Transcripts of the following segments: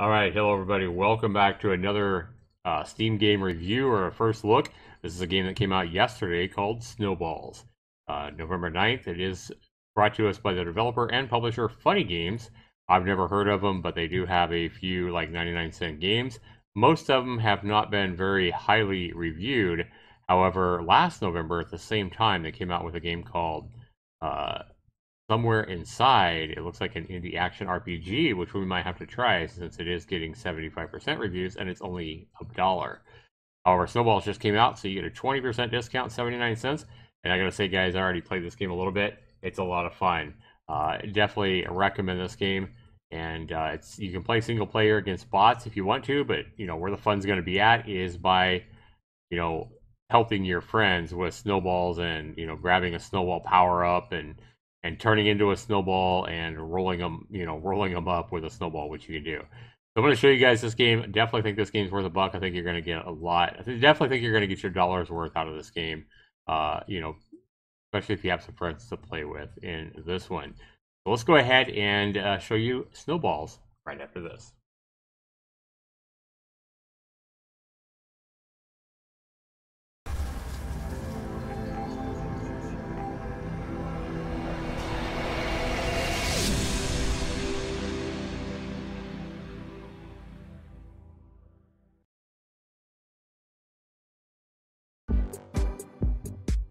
All right, hello everybody. Welcome back to another uh, Steam game review or a first look. This is a game that came out yesterday called Snowballs. Uh, November 9th. It is brought to us by the developer and publisher Funny Games. I've never heard of them, but they do have a few like 99 cent games. Most of them have not been very highly reviewed. However, last November at the same time, they came out with a game called uh, somewhere inside, it looks like an indie action RPG, which we might have to try since it is getting 75% reviews and it's only a dollar. However, Snowballs just came out, so you get a 20% discount, 79 cents. And I gotta say, guys, I already played this game a little bit. It's a lot of fun. Uh, definitely recommend this game. And uh, it's you can play single player against bots if you want to, but you know where the fun's to be at is by, you know, helping your friends with snowballs and you know grabbing a snowball power up and and turning into a snowball and rolling them, you know, rolling them up with a snowball, which you can do. So I'm going to show you guys this game. Definitely think this game's worth a buck. I think you're going to get a lot. I definitely think you're going to get your dollars worth out of this game. Uh, you know, especially if you have some friends to play with in this one. So let's go ahead and uh, show you snowballs right after this.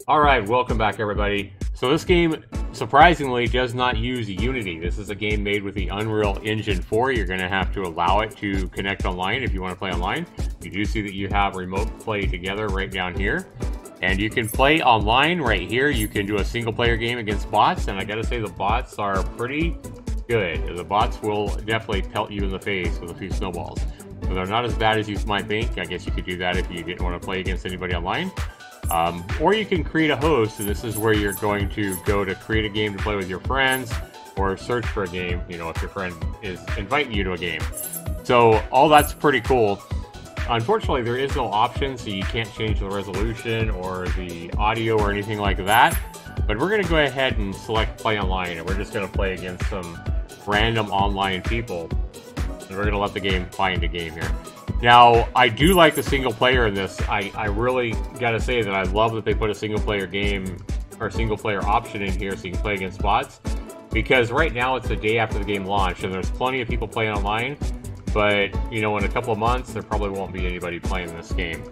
All right, welcome back, everybody. So this game, surprisingly, does not use Unity. This is a game made with the Unreal Engine 4. You're going to have to allow it to connect online if you want to play online. You do see that you have remote play together right down here. And you can play online right here. You can do a single player game against bots. And I got to say, the bots are pretty good. The bots will definitely pelt you in the face with a few snowballs. So they're not as bad as you might think. I guess you could do that if you didn't want to play against anybody online. Um, or you can create a host, and this is where you're going to go to create a game to play with your friends or search for a game, you know, if your friend is inviting you to a game. So all that's pretty cool. Unfortunately, there is no option, so you can't change the resolution or the audio or anything like that. But we're going to go ahead and select play online, and we're just going to play against some random online people. And we're going to let the game find a game here. Now, I do like the single player in this. I, I really got to say that I love that they put a single player game or single player option in here so you can play against bots. Because right now it's the day after the game launched and there's plenty of people playing online. But, you know, in a couple of months, there probably won't be anybody playing this game.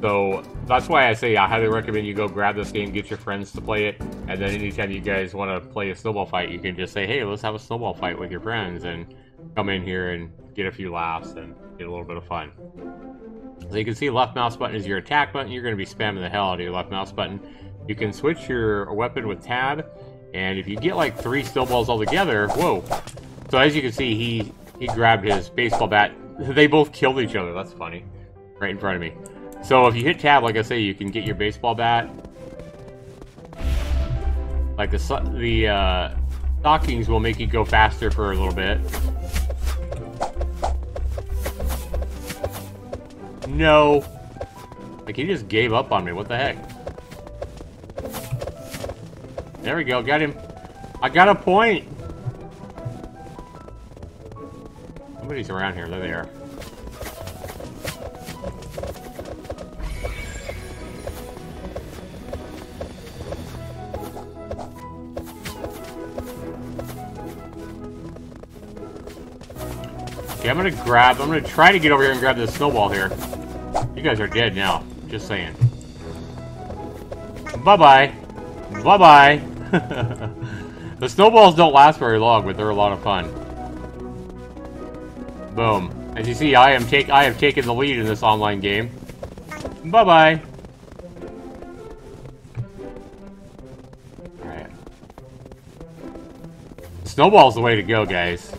So that's why I say I highly recommend you go grab this game, get your friends to play it, and then anytime you guys want to play a snowball fight, you can just say, hey, let's have a snowball fight with your friends and come in here and get a few laughs and get a little bit of fun. So you can see left mouse button is your attack button. You're going to be spamming the hell out of your left mouse button. You can switch your weapon with tab, and if you get like three snowballs all together, whoa. So as you can see, he, he grabbed his baseball bat. They both killed each other. That's funny. Right in front of me. So if you hit tab, like I say, you can get your baseball bat. Like the, the uh, stockings will make you go faster for a little bit. No. Like, he just gave up on me. What the heck? There we go. Got him. I got a point. Somebody's around here. There they are. Okay, I'm gonna grab, I'm gonna try to get over here and grab this snowball here. You guys are dead now. Just saying. Bye-bye. Bye-bye. the snowballs don't last very long, but they're a lot of fun. Boom. As you see, I am take I have taken the lead in this online game. Bye-bye. Snowball's the way to go, guys.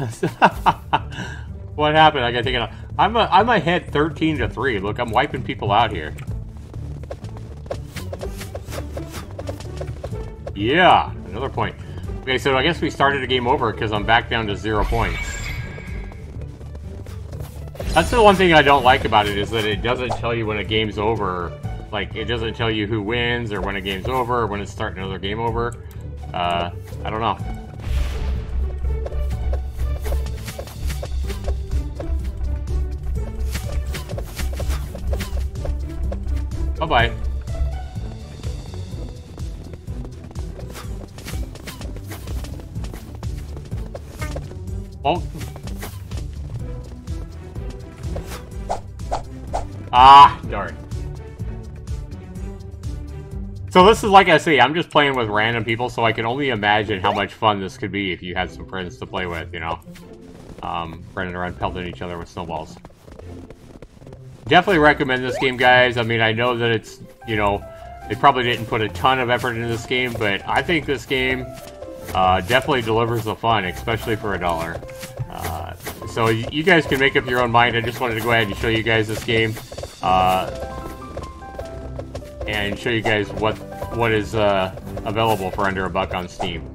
what happened? I got taken out. I'm a, I'm ahead 13 to 3. Look, I'm wiping people out here. Yeah, another point. Okay, so I guess we started a game over because I'm back down to zero points. That's the one thing I don't like about it is that it doesn't tell you when a game's over. Like, it doesn't tell you who wins or when a game's over or when it's starting another game over. Uh, I don't know. By. Oh. Ah, darn. So this is like I say, I'm just playing with random people, so I can only imagine how much fun this could be if you had some friends to play with, you know? Um, running around pelting each other with snowballs. Definitely recommend this game, guys. I mean, I know that it's, you know, they probably didn't put a ton of effort into this game, but I think this game uh, definitely delivers the fun, especially for a dollar. Uh, so you guys can make up your own mind. I just wanted to go ahead and show you guys this game. Uh, and show you guys what what is uh, available for under a buck on Steam.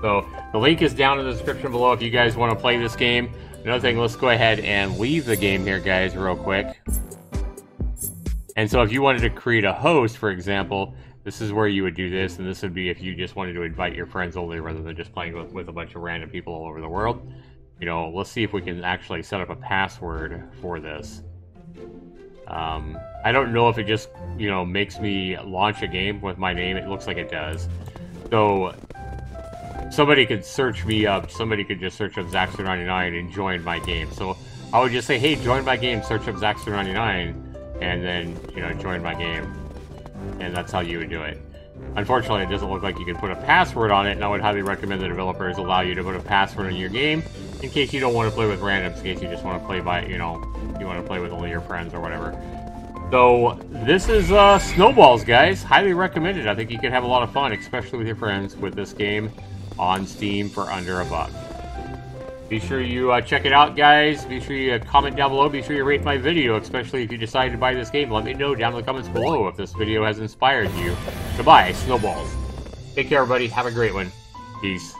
So the link is down in the description below if you guys want to play this game. Another thing, let's go ahead and leave the game here, guys, real quick. And so if you wanted to create a host, for example, this is where you would do this, and this would be if you just wanted to invite your friends only rather than just playing with, with a bunch of random people all over the world. You know, let's see if we can actually set up a password for this. Um, I don't know if it just, you know, makes me launch a game with my name. It looks like it does. So, somebody could search me up. Somebody could just search up Zaxtor99 and join my game. So, I would just say, hey, join my game, search up Zaxtor99, and then, you know, join my game. And that's how you would do it. Unfortunately, it doesn't look like you can put a password on it, and I would highly recommend the developers allow you to put a password in your game in case you don't want to play with randoms, in case you just want to play by, you know, you want to play with only your friends or whatever. So, this is uh, Snowballs, guys. Highly recommended. I think you can have a lot of fun, especially with your friends, with this game on Steam for under a buck. Be sure you uh, check it out, guys. Be sure you uh, comment down below. Be sure you rate my video, especially if you decide to buy this game. Let me know down in the comments below if this video has inspired you. Goodbye, Snowballs. Take care, everybody. Have a great one. Peace.